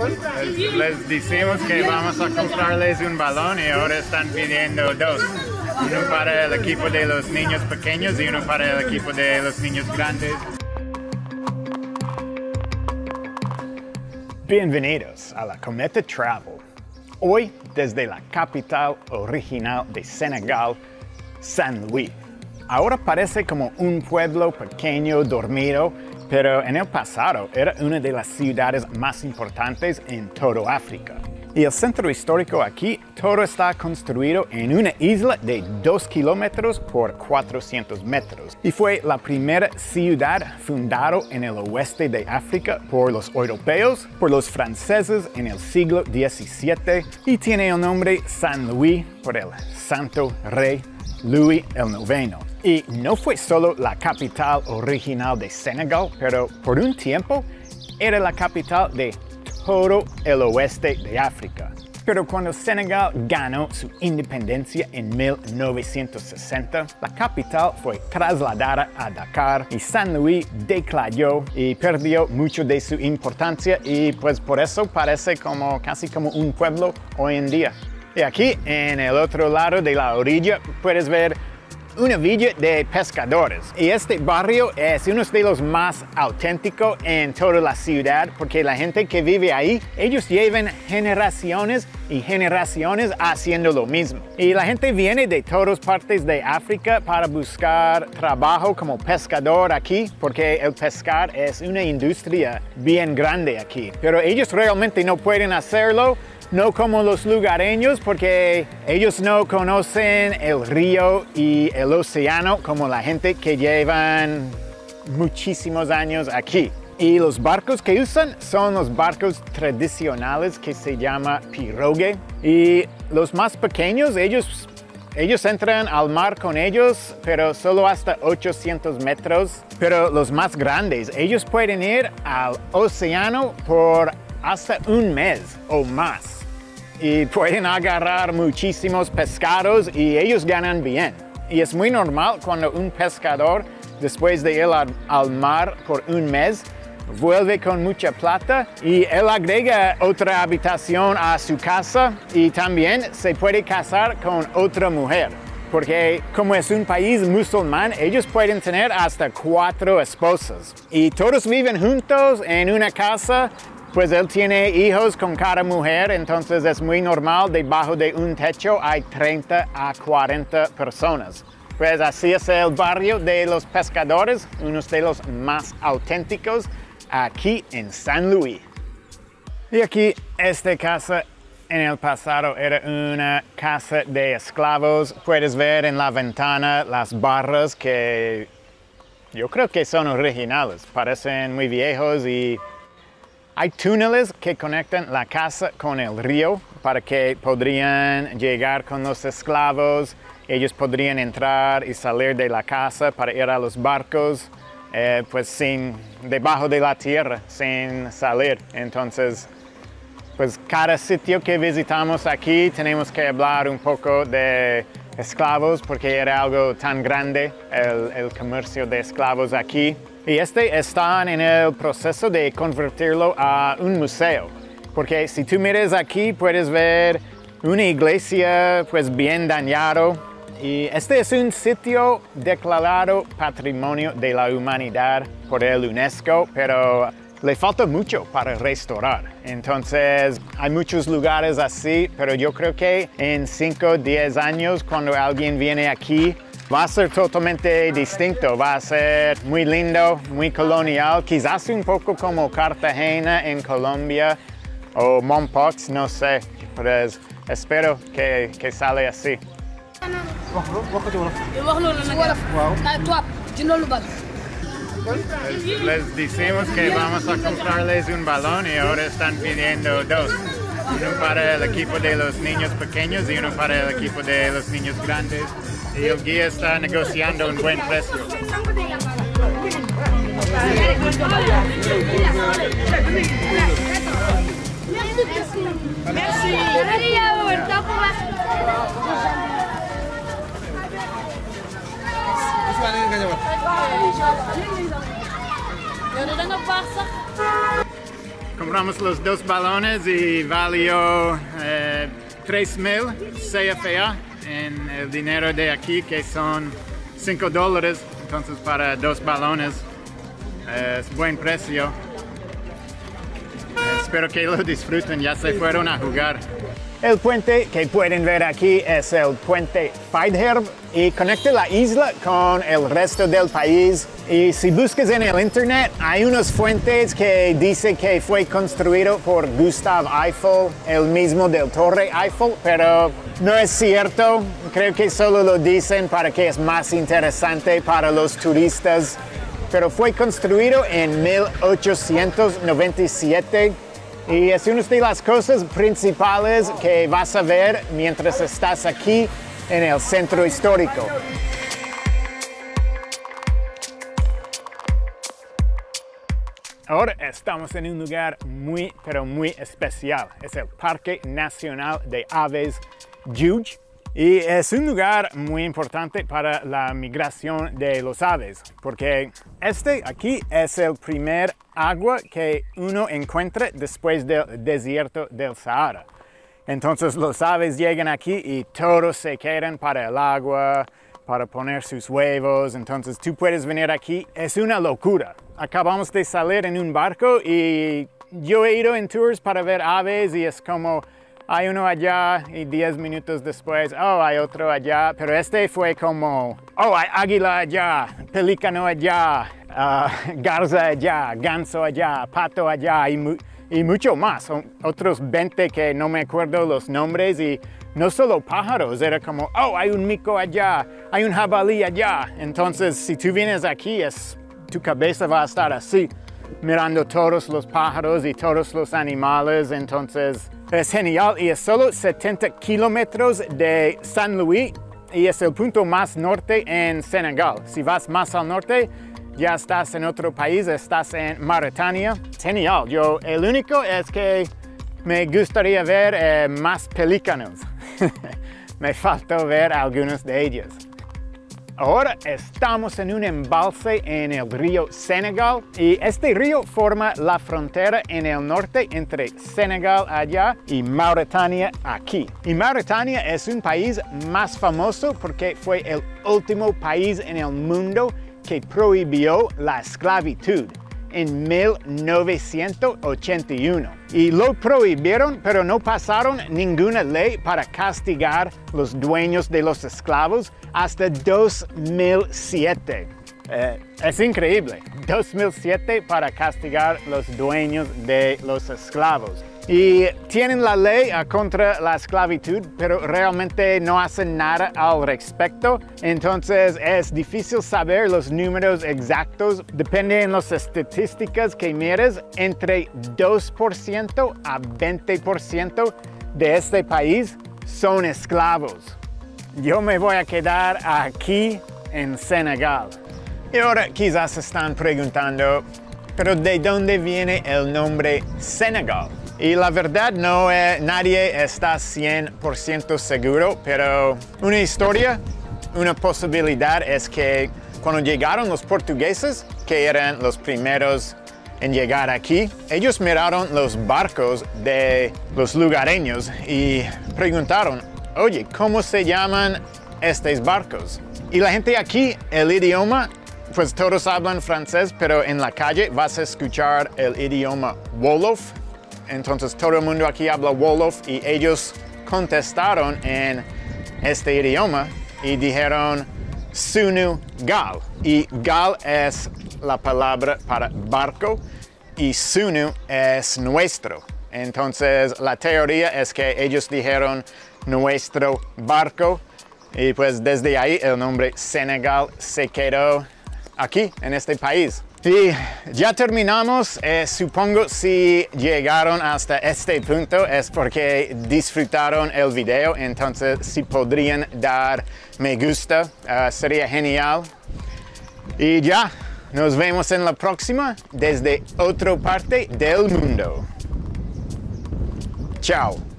Les, decimos que vamos a comprarles un balón y ahora están pidiendo dos. Uno para el equipo de los niños pequeños y uno para el equipo de los niños grandes. Bienvenidos a la Cometa Travel. Hoy desde la capital original de Senegal, San Luis. Ahora parece como un pueblo pequeño dormido, pero en el pasado era una de las ciudades más importantes en todo África. Y el centro histórico aquí, todo está construido en una isla de 2 kilómetros por 400 metros. Y fue la primera ciudad fundada en el oeste de África por los europeos, por los franceses en el siglo XVII y tiene el nombre San Luis por el santo rey Louis el Noveno. Y no fue solo la capital original de Senegal, pero por un tiempo era la capital de todo el oeste de África. Pero cuando Senegal ganó su independencia en 1960, la capital fue trasladada a Dakar y San Luis declaró y perdió mucho de su importancia y pues por eso parece como casi como un pueblo hoy en día. Y aquí en el otro lado de la orilla puedes ver una villa de pescadores. Y este barrio es uno de los más auténticos en toda la ciudad porque la gente que vive ahí, ellos llevan generaciones y generaciones haciendo lo mismo. Y la gente viene de todas partes de África para buscar trabajo como pescador aquí porque el pescar es una industria bien grande aquí. Pero ellos realmente no pueden hacerlo no como los lugareños porque ellos no conocen el río y el océano como la gente que llevan muchísimos años aquí. Y los barcos que usan son los barcos tradicionales que se llama pirogue. Y los más pequeños, ellos, ellos entran al mar con ellos, pero solo hasta 800 metros. Pero los más grandes, ellos pueden ir al océano por hasta un mes o más y pueden agarrar muchísimos pescados y ellos ganan bien. Y es muy normal cuando un pescador, después de ir al, mar por un mes, vuelve con mucha plata y él agrega otra habitación a su casa y también se puede casar con otra mujer. Porque como es un país musulmán, ellos pueden tener hasta cuatro esposas. Y todos viven juntos en una casa pues él tiene hijos con cada mujer, entonces es muy normal, debajo de un techo hay 30 a 40 personas. Pues así es el barrio de los pescadores, uno de los más auténticos aquí en San Luis. Y aquí esta casa en el pasado era una casa de esclavos. Puedes ver en la ventana las barras que yo creo que son originales, parecen muy viejos y hay túneles que conectan la casa con el río para que podrían llegar con los esclavos. Ellos podrían entrar y salir de la casa para ir a los barcos, eh, pues sin, debajo de la tierra, sin salir. Entonces, pues cada sitio que visitamos aquí tenemos que hablar un poco de esclavos porque era algo tan grande el, el comercio de esclavos aquí. Y este está en el proceso de convertirlo a un museo. Porque si tú miras aquí puedes ver una iglesia pues bien dañado. Y este es un sitio declarado Patrimonio de la Humanidad por el UNESCO, pero le falta mucho para restaurar. Entonces, hay muchos lugares así, pero yo creo que en 5 o 10 años, cuando alguien viene aquí, Va a ser totalmente distinto, va a ser muy lindo, muy colonial, quizás un poco como Cartagena en Colombia o Mompox, no sé, pero espero que, que sale así. Les decimos que vamos a comprarles un balón y ahora están pidiendo dos uno para el equipo de los niños pequeños y uno para el equipo de los niños grandes. Y el guía está negociando un buen precio. Compramos los dos balones y valió eh, 3.000 CFA en el dinero de aquí que son 5 dólares. Entonces para dos balones eh, es buen precio. Espero que lo disfruten, ya se fueron a jugar. El puente que pueden ver aquí es el puente Feidherb y conecta la isla con el resto del país. Y si buscas en el internet, hay unas fuentes que dicen que fue construido por Gustav Eiffel, el mismo del Torre Eiffel, pero no es cierto. Creo que solo lo dicen para que es más interesante para los turistas. Pero fue construido en 1897 y es una de las cosas principales que vas a ver mientras estás aquí en el centro histórico. Ahora estamos en un lugar muy, pero muy especial. Es el Parque Nacional de Aves Juge y es un lugar muy importante para la migración de los aves, porque este aquí es el primer agua que uno encuentra después del desierto del Sahara. Entonces los aves llegan aquí y todos se quedan para el agua, para poner sus huevos. Entonces tú puedes venir aquí. Es una locura. Acabamos de salir en un barco y yo he ido en tours para ver aves y es como hay uno allá y 10 minutos después, oh, hay otro allá, pero este fue como, oh, hay águila allá, pelícano allá, uh, garza allá, ganso allá, pato allá y, mu y mucho más. Otros 20 que no me acuerdo los nombres y no solo pájaros, era como, oh, hay un mico allá, hay un jabalí allá. Entonces, si tú vienes aquí, es, tu cabeza va a estar así, mirando todos los pájaros y todos los animales. Entonces, es genial y es solo 70 kilómetros de San Luis y es el punto más norte en Senegal. Si vas más al norte, ya estás en otro país, estás en Mauritania. Genial. Yo, el único es que me gustaría ver eh, más pelícanos. me faltó ver algunos de ellos. Ahora estamos en un embalse en el río Senegal y este río forma la frontera en el norte entre Senegal allá y Mauritania aquí. Y Mauritania es un país más famoso porque fue el último país en el mundo que prohibió la esclavitud en 1981. Y lo prohibieron, pero no pasaron ninguna ley para castigar los dueños de los esclavos hasta 2007. Eh, es increíble, 2007 para castigar los dueños de los esclavos y tienen la ley contra la esclavitud, pero realmente no hacen nada al respecto. Entonces es difícil saber los números exactos. Depende en las estadísticas que mires, entre 2% a 20% de este país son esclavos. Yo me voy a quedar aquí en Senegal. Y ahora quizás están preguntando, pero ¿de dónde viene el nombre Senegal? Y la verdad no eh, nadie está 100% seguro, pero una historia, una posibilidad es que cuando llegaron los portugueses, que eran los primeros en llegar aquí, ellos miraron los barcos de los lugareños y preguntaron, oye, ¿cómo se llaman estos barcos? Y la gente aquí, el idioma, pues todos hablan francés, pero en la calle vas a escuchar el idioma Wolof, entonces todo el mundo aquí habla Wolof y ellos contestaron en este idioma y dijeron Sunu Gal. Y Gal es la palabra para barco y Sunu es nuestro. Entonces la teoría es que ellos dijeron nuestro barco y pues desde ahí el nombre Senegal se quedó aquí en este país. Y ya terminamos. Eh, supongo si llegaron hasta este punto es porque disfrutaron el video. Entonces si podrían dar me gusta, eh, sería genial. Y ya, nos vemos en la próxima desde otra parte del mundo. Chao.